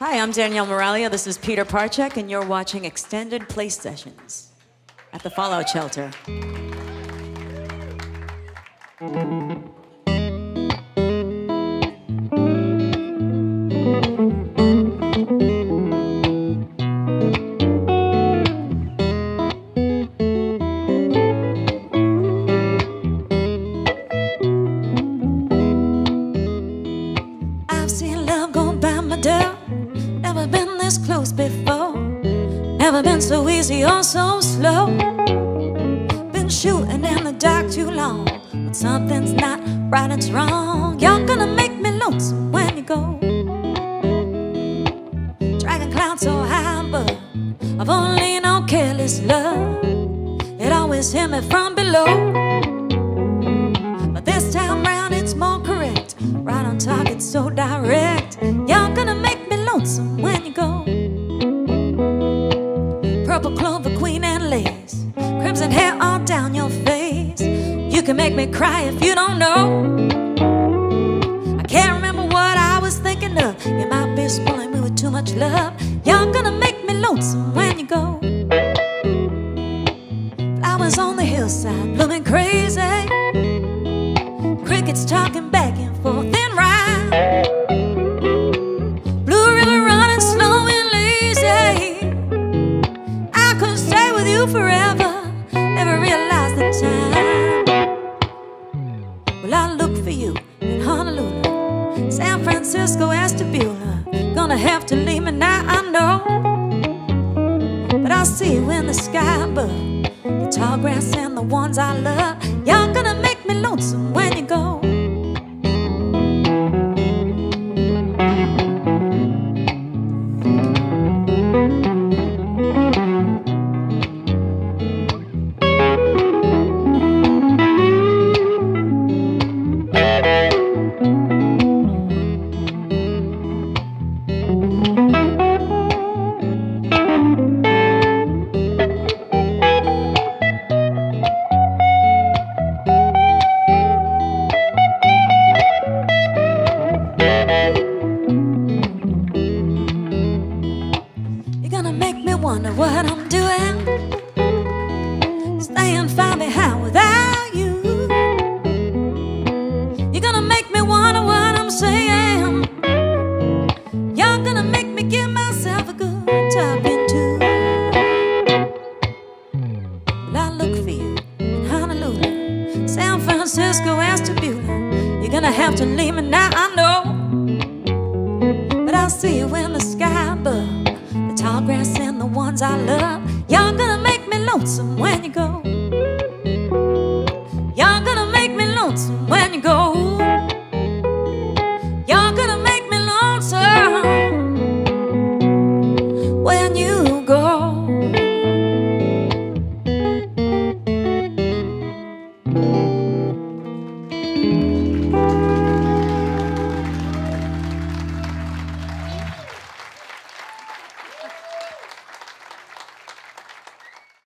Hi, I'm Danielle Moralia. This is Peter Parchak, and you're watching Extended Play Sessions at the Fallout Shelter. This close before. Never been so easy or so slow. Been shooting in the dark too long. But something's not right, it's wrong. You're gonna make me lonesome when you go. Dragging clouds so high above. I've only known careless love. It always hit me from below. But this time round it's more correct. Right on target, so direct. Can make me cry if you don't know. I can't remember what I was thinking of. You might be spoiling me with too much love. You're gonna make me lonesome when you go. Flowers on the hillside, blooming crazy. San Francisco, Estabula. Gonna have to leave me now, I know. But I'll see you in the sky above. The tall grass and the ones I love. Wonder what I'm doing. Staying far behind without you. You're gonna make me wonder what I'm saying. You're gonna make me give myself a good talking to. Well, I look for you in San Francisco, Estabula. You're gonna have to leave me now, I know. But I'll see you in the sky I love. You're gonna make me lonesome when you go. You're gonna make me lonesome.